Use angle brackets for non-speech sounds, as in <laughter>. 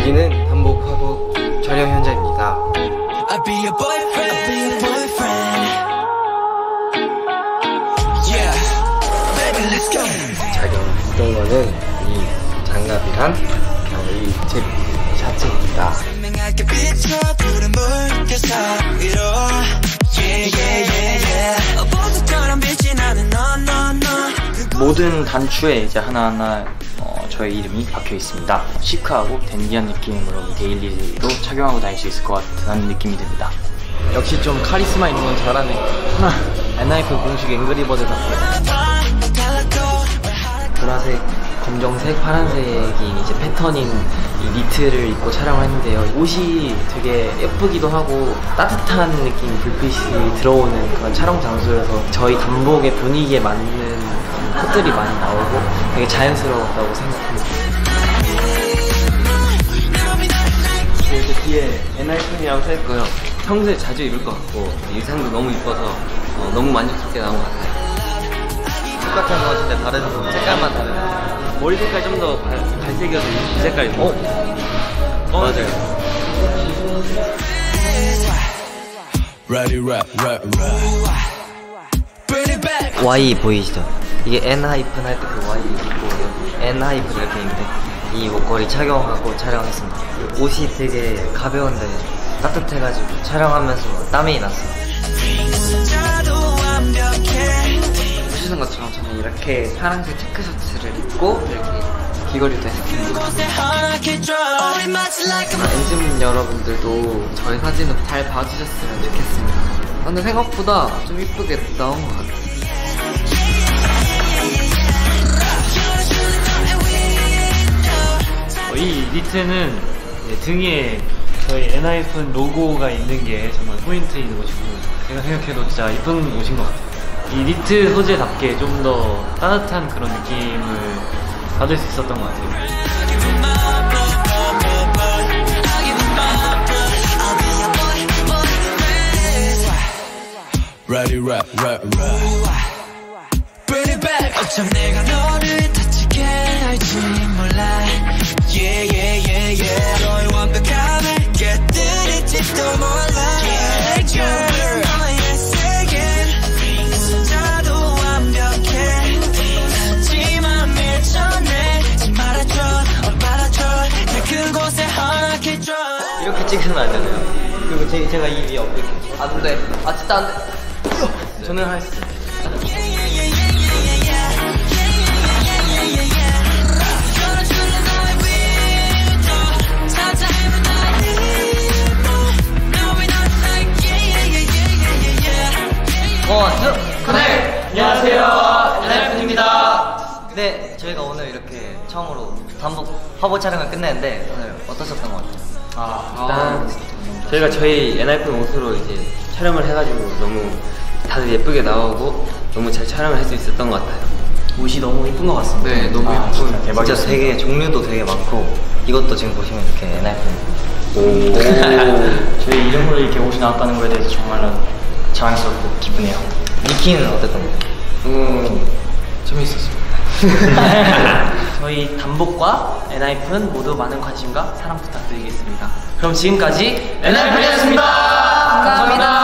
여기는 화보 촬영 현장입니다. 착용했던 거는 이 장갑이랑 이제 yeah, yeah, yeah. 어. 모든 단추에 이제 하나하나 어, 저의 이름이 박혀 있습니다. 시크하고 댄디한 느낌으로 daily로 착용하고 다닐 수 있을 것 같은 느낌이 듭니다. 역시 좀 카리스마 있는 건 잘하네. 엔하이픈 공식 앵그리버드답게 보라색, 검정색, 파란색이 이제 패턴인 이 니트를 입고 촬영을 했는데요. 옷이 되게 예쁘기도 하고 따뜻한 느낌 불빛이 들어오는 그런 촬영 장소여서 저희 단복의 분위기에 맞는 컷들이 많이 나오고 되게 자연스러웠다고 생각합니다. 이렇게 뒤에 엔하이픈이라고 써있고요. 평소에 자주 입을 것 같고 의상도 너무 이뻐서 어, 너무 만족스럽게 나온 것 같아요. 똑같은 거 진짜 다른 색깔만 다른 머리 색깔 좀 더 갈색이어서 이 색깔이 어? 어? 맞아요. Y 보이시죠? 이게 N 하이픈 할 때 그 Y 있고 N 하이픈 이렇게 있는데 이 목걸이 착용하고 촬영했습니다. 옷이 되게 가벼운데 따뜻해가지고 촬영하면서 땀이 났어요. 보시는 것처럼 저는 이렇게 파란색 체크 셔츠를 입고 이렇게 귀걸이도 했습니다. 엔진 여러분들도 저희 사진을 잘 봐주셨으면 좋겠습니다. 근데 생각보다 좀 이쁘게 나온 것 같아요. 어, 이 니트는 등에 저희 엔하이픈 로고가 있는 게 정말 포인트인 옷이고 제가 생각해도 진짜 이쁜 옷인 것 같아요. 이 니트 소재답게 좀 더 따뜻한 그런 느낌을 받을 수 있었던 것 같아요. Ready, rap, rap, rap. Bring it back. 어쩜 내가 너를 다치게 할지 몰라. Yeah, yeah, yeah, yeah. 이렇게 찍으면 안 되나요? 그리고 제, 제가 이 위에 엎을게요. 안 돼. 아, 진짜 안 돼. 저는 할 수 있어요. 저희가 오늘 이렇게 처음으로 단복 화보 촬영을 끝냈는데 오늘 어떠셨던 것 같아요? 아, 일단 저희가 저희 엔하이픈 옷으로 이제 촬영을 해가지고 너무 다들 예쁘게 나오고 너무 잘 촬영을 할 수 있었던 것 같아요. 옷이 너무 이쁜 것 같습니다. 네 너무 아, 진짜 예쁜 대박이었어요. 진짜 되게 종류도 되게 많고 이것도 지금 보시면 이렇게 엔하이픈 <laughs> 저희 이름으로 이렇게 옷이 나왔다는 거에 대해서 정말로 자랑스럽고 기쁘네요. 니키는 어땠던 것 같아요? 음, 재밌었어요 <laughs> 저희 단복과 엔하이픈 모두 많은 관심과 사랑 부탁드리겠습니다. 그럼 지금까지 엔하이픈이었습니다. 감사합니다.